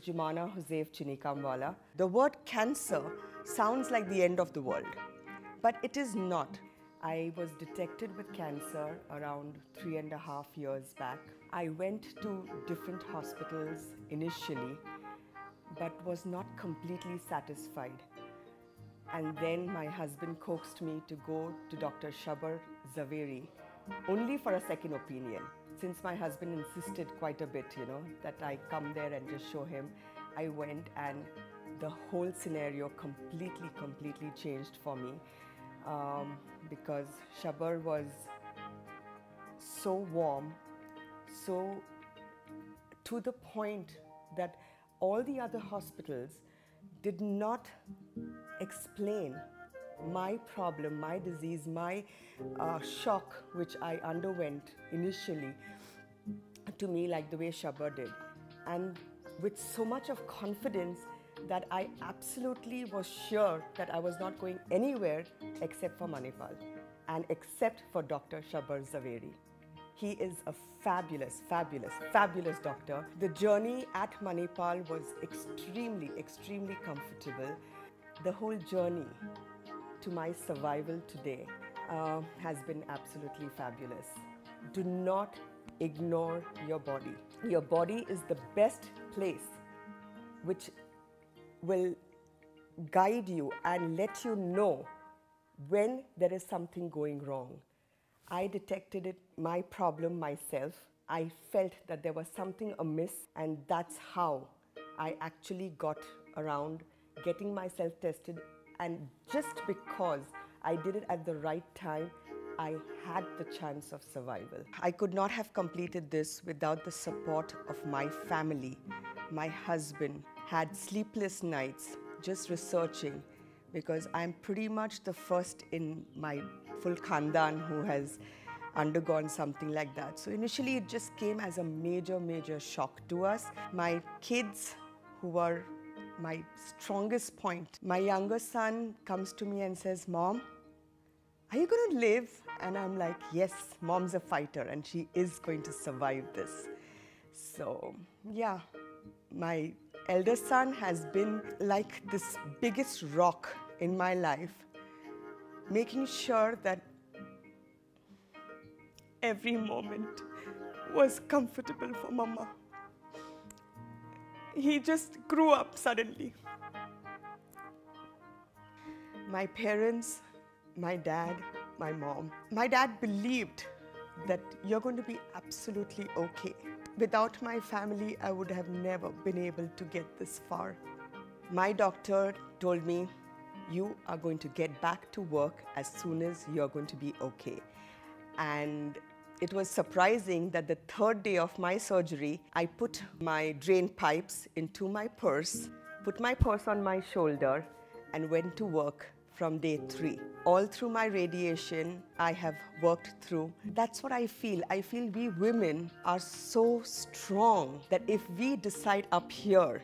Jumana Hosef Chinikamwala. The word cancer sounds like the end of the world, but it is not. I was detected with cancer around three and a half years back. I went to different hospitals initially, but was not completely satisfied. And then my husband coaxed me to go to Dr. Shabber Zaveri only for a second opinion. Since my husband insisted quite a bit, you know, that I come there and just show him, I went and the whole scenario completely, completely changed for me um, because Shabber was so warm, so to the point that all the other hospitals did not explain my problem, my disease, my uh, shock, which I underwent initially, to me like the way Shabber did. And with so much of confidence that I absolutely was sure that I was not going anywhere except for Manipal and except for Dr. Shabber Zaveri. He is a fabulous, fabulous, fabulous doctor. The journey at Manipal was extremely, extremely comfortable. The whole journey to my survival today uh, has been absolutely fabulous. Do not ignore your body. Your body is the best place which will guide you and let you know when there is something going wrong. I detected it, my problem myself. I felt that there was something amiss, and that's how I actually got around getting myself tested. And just because I did it at the right time, I had the chance of survival. I could not have completed this without the support of my family. My husband had sleepless nights just researching because I'm pretty much the first in my full khandan who has undergone something like that. So initially it just came as a major, major shock to us. My kids who were my strongest point, my younger son comes to me and says, Mom, are you going to live? And I'm like, yes, mom's a fighter and she is going to survive this. So, yeah, my elder son has been like this biggest rock in my life, making sure that every moment was comfortable for mama. He just grew up suddenly. My parents, my dad, my mom. My dad believed that you're going to be absolutely okay. Without my family, I would have never been able to get this far. My doctor told me, you are going to get back to work as soon as you're going to be okay. And it was surprising that the third day of my surgery, I put my drain pipes into my purse, put my purse on my shoulder, and went to work from day three. All through my radiation, I have worked through. That's what I feel. I feel we women are so strong that if we decide up here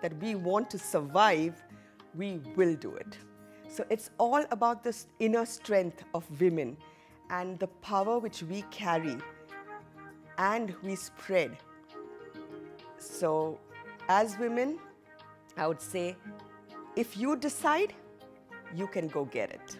that we want to survive, we will do it. So it's all about this inner strength of women and the power which we carry and we spread. So, as women, I would say if you decide, you can go get it.